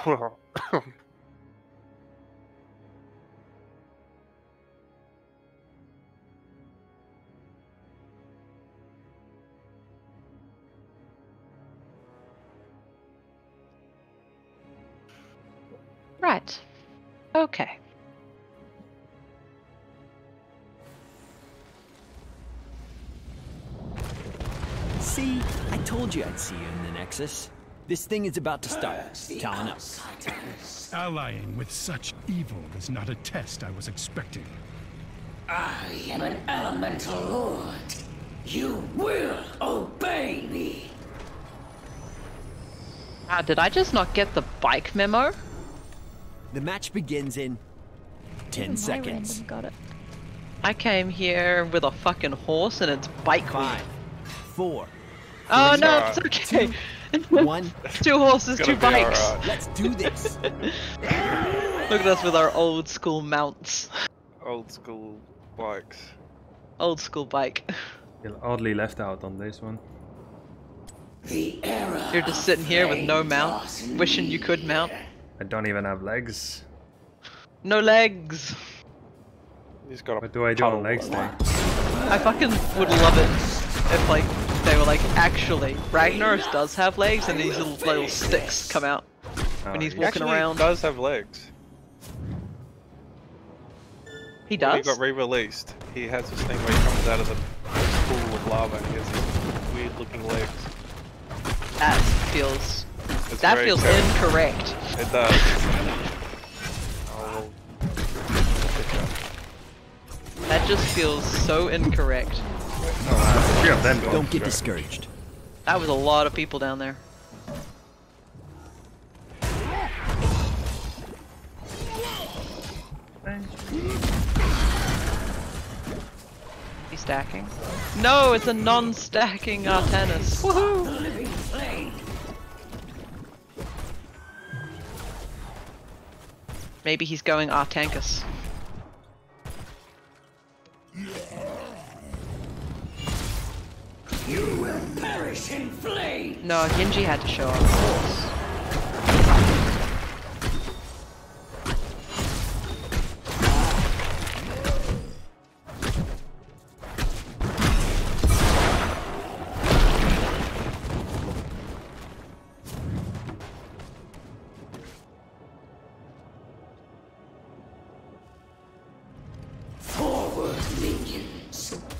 Right. Okay. See? I told you I'd see you in the Nexus. This thing is about to start. Talon up. Allying with such evil is not a test I was expecting. I am an elemental lord. You will obey me. Ah, did I just not get the bike memo? The match begins in 10 seconds. Got it. I came here with a fucking horse and it's bike Five, week. four, Oh no, it's okay. one. Two horses, two bikes. alright. Let's do this. Look at us with our old school mounts. Old school bikes. Old school bike. Feel oddly left out on this one. The era You're just sitting here with no mount, wishing you could mount. I don't even have legs. No legs. He's got a What do I do puddle on legs of- day? I fucking would love it if like they were like actually Ragnaros does have legs and these little little sticks come out when Oh, he's. He walking around. does have legs. He When he got re-released, he has this thing where he comes out of the pool of lava and he has these weird looking legs. That feels It's that feels incorrect. It does. Oh, That just feels so incorrect. Oh, three of them. Don't get discouraged. That was a lot of people down there. He's stacking. No, it's a non-stacking Artanis. Woohoo! Maybe he's going Artankus. No, Genji had to show up. Forward, minions.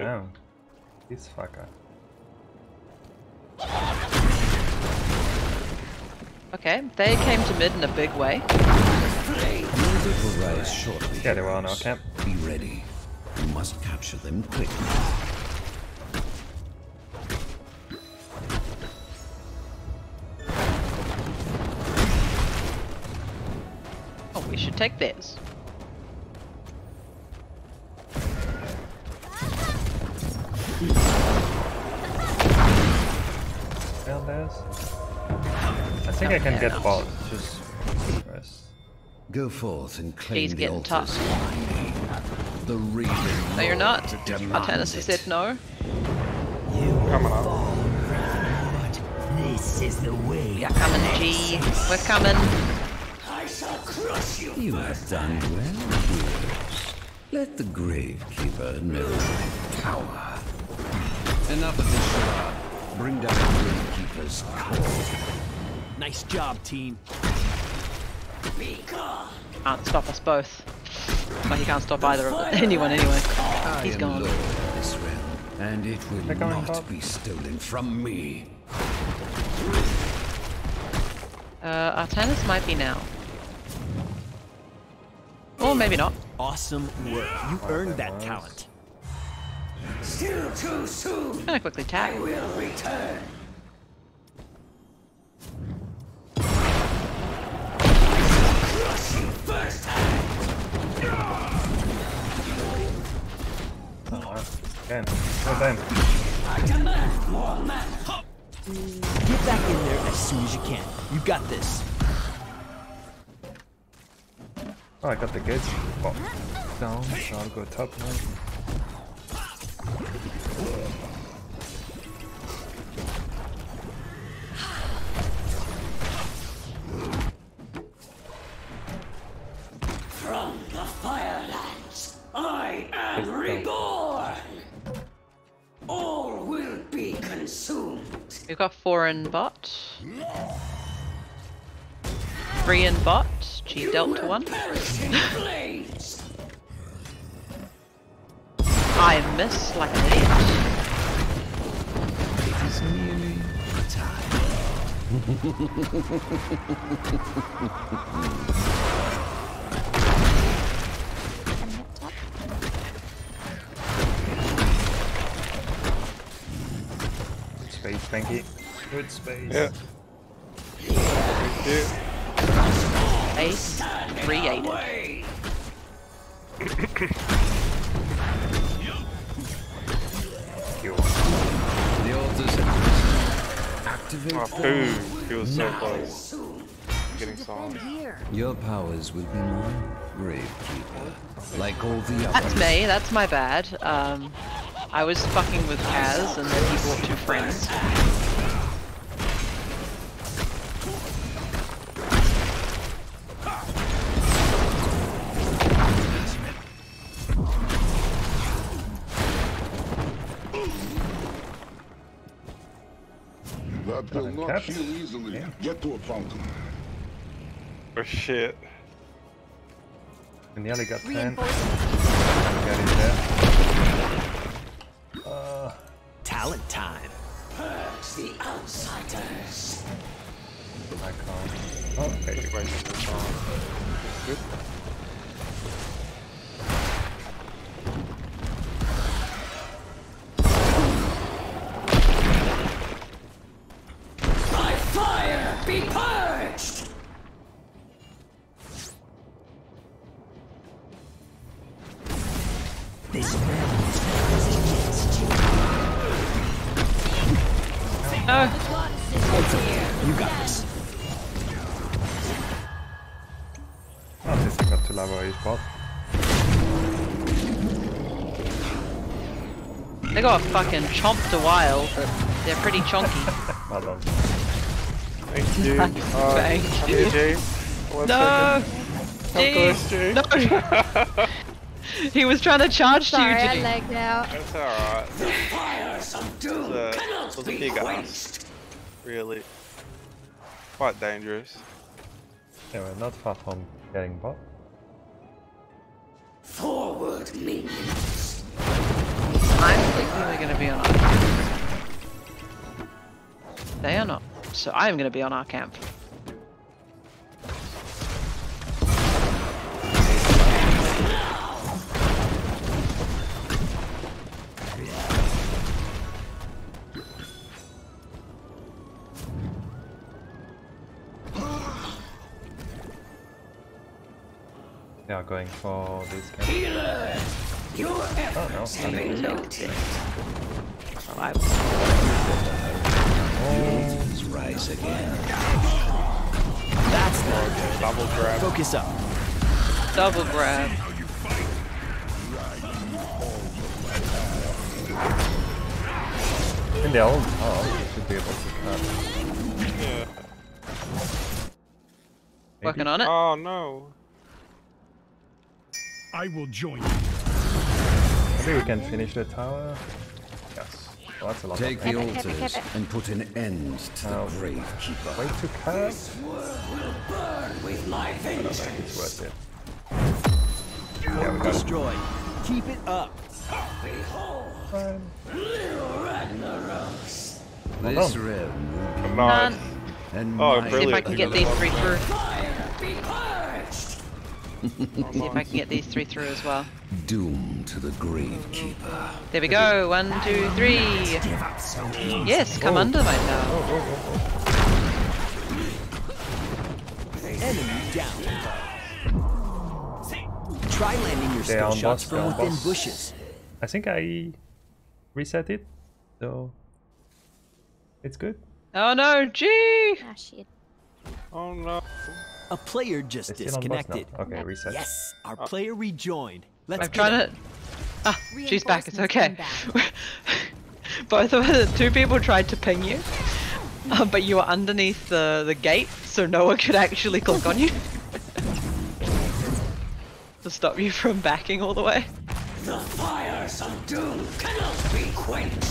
Shit. wow. This fucker. Okay, they came to mid in a big way. flame. Will rise shortly. Yeah, they were on our camp. Be ready. You must capture them quickly. Oh, we should take theirs. Well, there's. I think I can yeah, get no. bot. Just first. Go forth and claim He's the getting altars tough. The reader No, you're not. demands Artanis it. said no. Coming up. This is the way. We're coming, G. We're coming. I shall crush you. You have done well, heroes. Let the Gravekeeper know my power. Enough of this charade. Bring down the Gravekeeper's core. Nice job, team. Be gone. Can't stop us both. Well, he can't stop either of them. Anyone, anyway. He's gone. lord of this realm, and it will not top. be stolen from me. Uh, Artanis might be now. Or maybe not. Awesome work. You earned that talent. Still too soon. I'm Gonna quickly tap. I will return. Crush first. Oh, again. Well then. I demand more men. Get back in there as soon as you can. You got this. Oh, I got the gates oh, down, so I'll go top now. We've got four in bot. Three in bot. G dealt to one. Perish in flames. I missed like an idiot. It's nearly time. Space, Frankie. Good space. Yeah. Dude, Ace. Created. Away. You. The altars have Activate oh, poo. He was so close. Getting song. Your powers will be mine, Gravekeeper. Like all the others. That's others. me. That's my bad. Um, I was fucking with Kaz, and then he brought two friends. Get to a fountain. Oh shit. I nearly got 10. Get Reinforcements. in there. Uh, Talent time. Purge the outsiders. I can't. Oh, okay. Wait for the song. Good. They got fucking chomped a while, but they're pretty chunky. Well done. Thank you. Uh, Thank I'm you. here, No! second. I'm close, Jay. No! he was trying to charge to you, Sorry, I Jimmy. lagged out. That's alright. The Fires of doom Uh, cannot those are be big ass. quenched. Really. Quite dangerous. Yeah, we're not far from getting bot. Forward, minions. I'm thinking they're gonna be on our camp. They are not. So I'm gonna be on our camp. They are going for this camp. Healer, your efforts oh, no, have been noted. So I Altars rise again. That's the Double grab. focus up. double grab. In the old oh, you should be able to cut. Yeah. Working on it. Oh no. I will join you. Maybe we can finish the tower. Yes. Well, that's a lot Take of the Keep it, keep it, altars and put an end to the Oh. Gravekeeper. Way to cut. Burn with my vengeance. It's worth it. Yeah, we got it. Destroy. Keep it up. Behold, Fine. little Ragnaros. This realm will be Nice. and Oh, mine See if I can get these three through. Fire, be. See if I can get these three through as well. doom to the Gravekeeper. There we go. One, two, three. Yes, come under my tower. Enemy down. Try landing your Stay skill shots boss, from within boss. bushes. I think I reset it, so it's good. Oh no, G! Ah, shit. Oh no. A player just It's still on boss now. disconnected. Okay, reset. Yes, our player rejoined. Let's I'm get trying to. Ah, she's back. It's okay. Both of us, two people tried to ping you, uh, but you were underneath the the gate, so no one could actually click on you to stop you from backing all the way. The fires of doom cannot be quenched.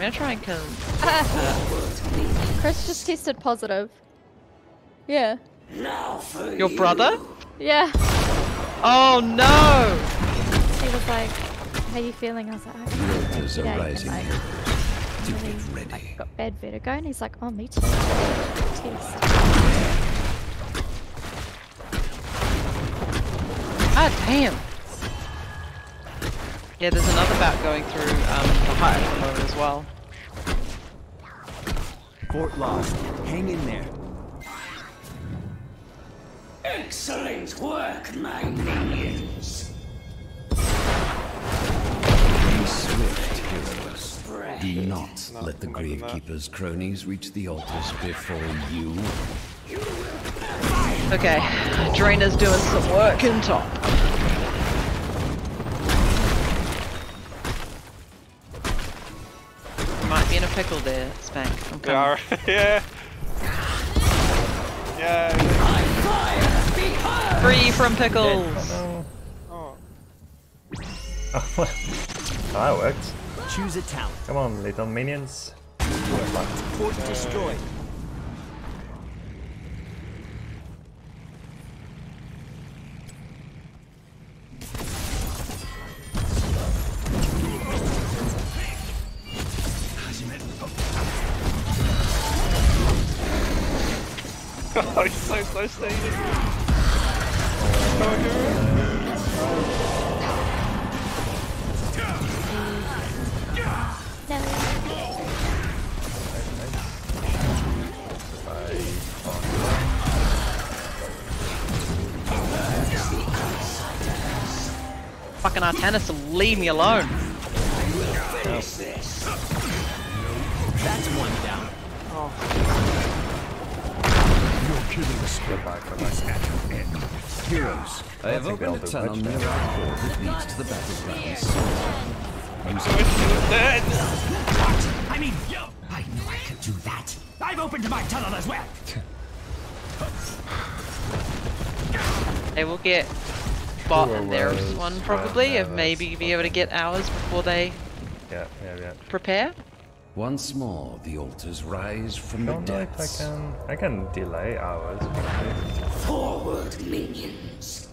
Gonna try and kill. him. Chris just tested positive. Yeah. Your brother? Yeah. Oh no! He was like, how you feeling? I was like, "Oh, Waters are yeah, and, rising like, to really, get ready. like, got bad vertigo, and he's like, oh, me too. Test. Ah damn! Yeah, there's another bat going through um, the hut at the moment as well. Fort lost. Hang in there. excellent work, my minions. Be swift, heroes. Do not let the Gravekeeper's cronies reach the altars before you. Okay, Draena's doing some work in top. Pickle there, Spank. I'm coming. are. yeah. Yeah. Fire be heard. Free from pickles! No. Oh. Oh, that worked. Choose a talent. Come on, little minions. Fort destroyed. He's so close to you. No. Fucking Artanis, leave me alone. That's one down. Oh. Goodbye for my Heroes, I have opened a tunnel much near damage. our core that leads to the battlegrounds. Dead. I mean, I knew I could do that. I've opened my tunnel as well. They will get bot Poor and there's Rose. one probably, Yeah, and maybe be able to get ours before they Yeah, yeah, yeah. prepare. Once more, the altars rise from the Don't know I can. I can delay hours. Forward, minions.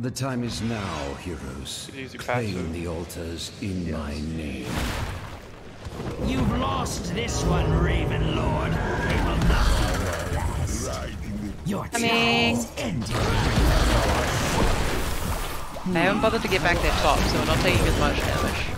The time is now, heroes. Could use your Claim the altars in my name. You've lost this one, Raven Lord. It will not last. Your Coming. time is ended. I haven't bothered to get back their top, so we're not taking as much damage.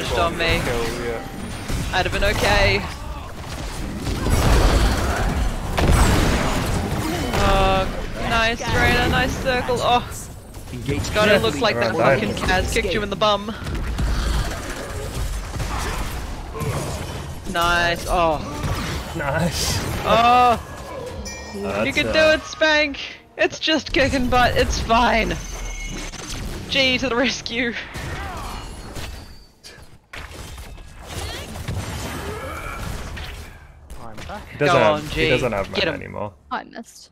Charged on me. Kill, yeah. I'd have been okay. Oh, nice Draena, nice circle. Oh, Engage God, it looks like that Alright, fucking. Kaz kicked you in the bum. Nice. Oh, Nice. oh, you can uh, do it, Spank. It's just kicking butt. It's fine. G to the rescue. He doesn't, Go have, on, he doesn't have Get mana him. anymore. I missed.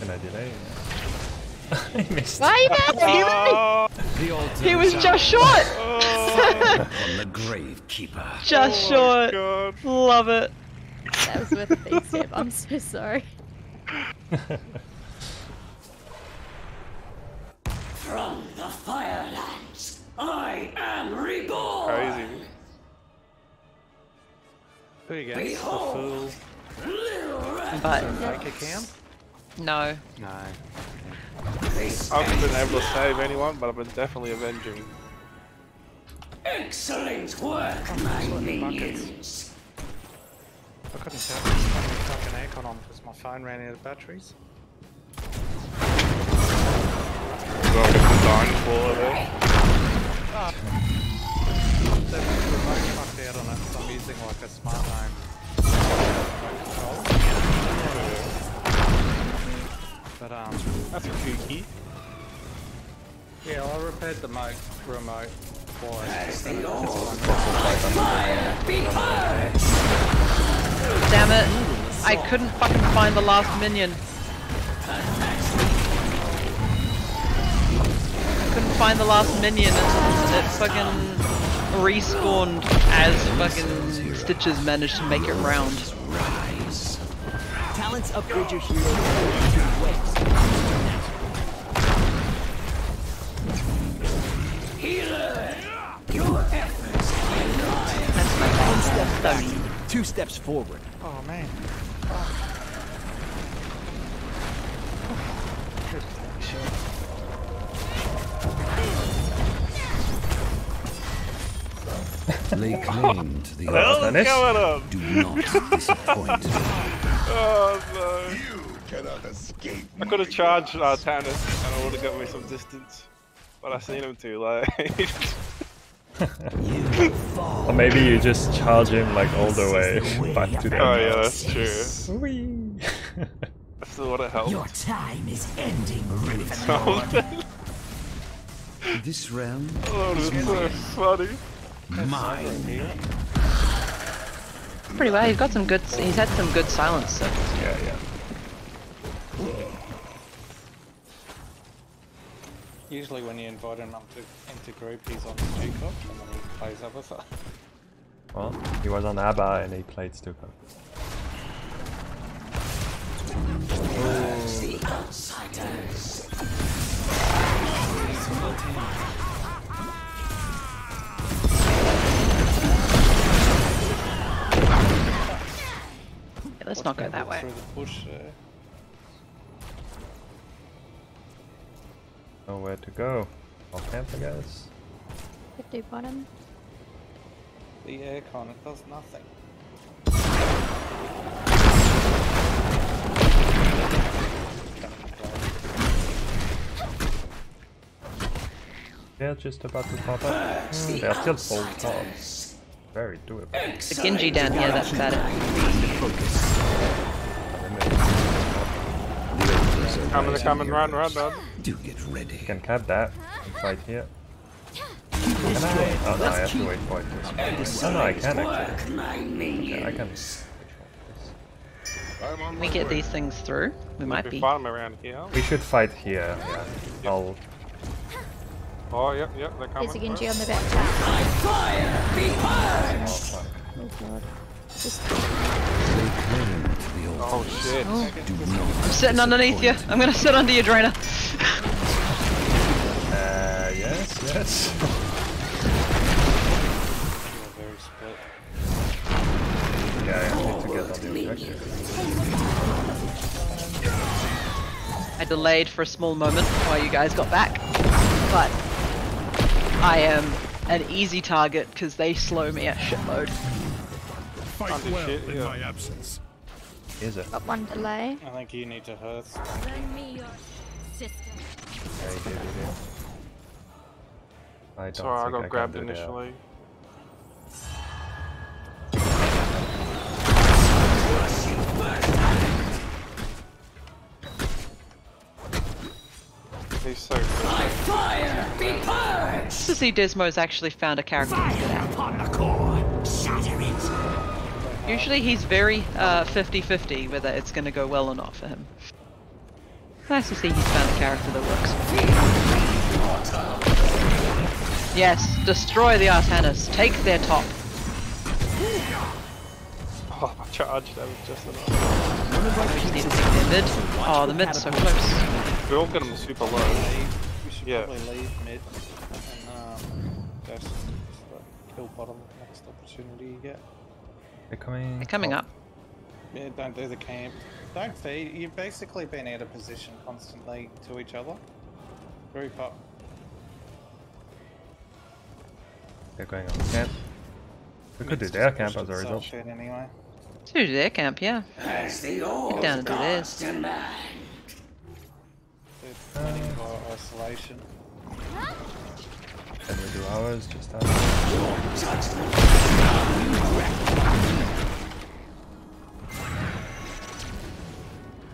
Can I delay? I missed. Why are you mad at me? Oh, The altars He was just short. Oh. on the Gravekeeper. Just oh short. God. Love it. That was worth a beat step. I'm so sorry. From the Firelands, I am reborn. Crazy. Who you get? The Behold. fool. But Make a camp? no. No. I haven't been able to save anyone, but I've been definitely avenging. Excellent work, oh, my minions. I couldn't tell if there's fucking aircon on because my phone ran out of batteries. Got a design ah. flaw there. don't know, out on it, so I'm using like a smart home. remote control. But um, That's kooky. yeah, I repaired the mo remote twice. Fire be heard. Damn it! I couldn't fucking find the last minion. I couldn't find the last minion and it fucking respawned as fucking Stitches managed to make it round. Rise. Talents upgrade your hero two. Healer. Your efforts That's my One step back, two steps forward. Oh man. Lay claim to the Hell's earth. Dennis? going on? Do not disappoint. Oh no. You cannot escape. I could have charged uh, Tannis and I would have got me some distance. But I seen him too late. Or maybe you just charge him like all the way back to the oh yeah, that's true. Whee! That still would have Your time is ending, Ravenlord. This realm oh, this is so funny. Mine. Pretty well. He's got some good. He's had some good silence. So. Yeah, yeah. Usually when you invite him up to, into group, he's on Stuka and then he plays up with her. Well, he was on ABBA and he played Stuka. The let's not go that way. Through the bush there. Nowhere to go. I'll camp, I guess. Could do bottom. The aircon, it does nothing. They're just about to pop up. They're still full pods. Very doable. The Genji down here. That's about it. Coming, coming, run, run, run. Do get ready. You can cap that and fight here. Can I? Oh no, I have to wait for it to spawn. Oh no, I can actually. My Yeah. I can. I'm We get these things through. We might be. find around here. We should fight here. Yeah. I'll. Oh, yep, yep, they're coming. There's a Genji on the back chat. Fire be heard. I'll flank. Oh god. Just Lay claim to the altar. Oh shit. Do not I'm sitting underneath you. I'm gonna sit under your drainer. Uh, yes, yes. They're very split. yeah, I need to get on the objective. I delayed for a small moment while you guys got back, but I am an easy target because they slow me at shitload. Fight Can't well shit, in yeah. my absence. Is it? got one delay. I think you need to hearth. Lend me your system. Very good idea. I don't Sorry, I got can grabbed do that. initially. He's so good. Fire be heard. Just to see Dismo's actually found a character he's good at. Upon the core. Shatter it. Usually he's very uh, 50-50 whether it's going to go well or not for him. Nice to see he's found a character that works. Yes, destroy the Artanis. Take their top. Oh, my charge, that was just enough. One of our We just need to take the mid. Oh, for the mid's so close. We all get them super low. We should Yeah. probably leave mid and um, go s- s- kill bottom next opportunity you get. They're coming. They're coming oh, up. Yeah, don't do the camp. Don't feed. You've basically been out of position constantly to each other. Group up. They're going on camp. We could do their camp as a result. itself in anyway. Do their camp, yeah. As the Get old down and do gods this. demand. They're planning for isolation. Can we do ours? Just us?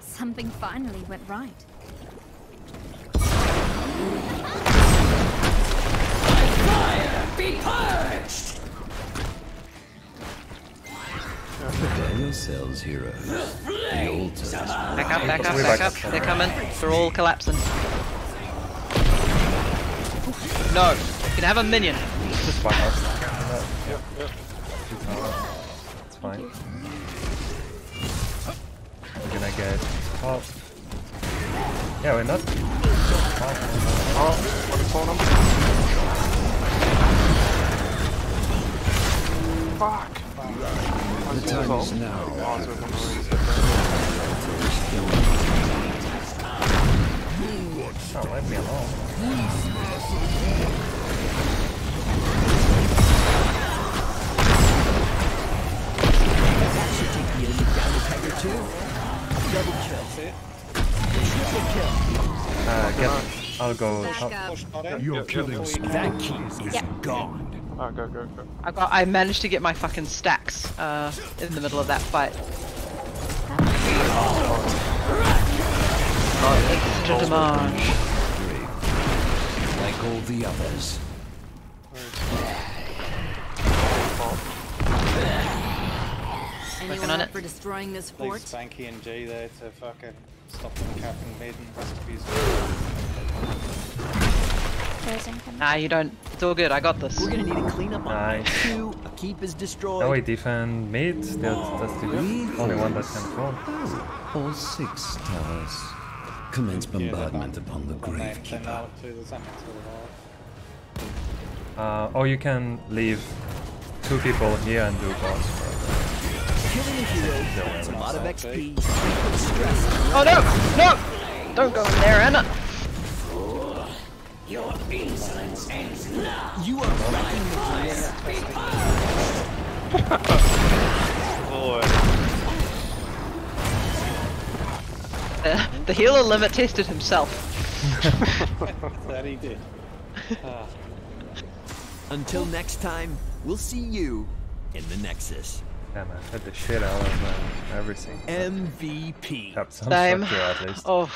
Something finally went right. Be purged! Prepare yourselves, heroes. The altars. Back up, back up, back back up. up. They're coming. They're all collapsing. No, you can have a minion. Just fight us. Yep, yep. It's fine. We're gonna get top. Yeah, we're not. Oh, what's on him? Fuck! The time is now. Oh, so we're gonna raise it. Oh, let me alone. That should take the enemy down to Tiger 2. Double kill. Triple kill. Uh, get. I'll go top. Push bottom. Your Yep, yep, killing yep. That key is Yeah. gone. Oh, go, go, go. I got. I managed to get my fucking stacks uh, in the middle of that fight. Oh, extra damage. Like all the others. Working Anyone on it. for destroying this fort. Leave fort? Spanky and G there to fucking stop them capping mid and rest of his There's incoming. Nah, you don't. It's all good. I got this. We're gonna need a cleanup on Nice. nice. two. A keep is destroyed. Now we defend mid. That's, that's the only one that can fall. All six stars. Commence bombardment upon the They, they Gravekeeper. know it too, there's nothing to revive. Uh, or you can leave two people here and do boss. Killing a hero adds a lot of XP. Oh no! No! Don't go in there, Anna. Your insolence ends now! You are wrecking the Boy. Uh, the healer limit tested himself. That he did. Until next time, we'll see you in the Nexus. Damn, I hit the shit out of uh, everything. MVP. Have some Same. structure at least. Oh.